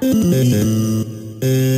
Mm-hmm.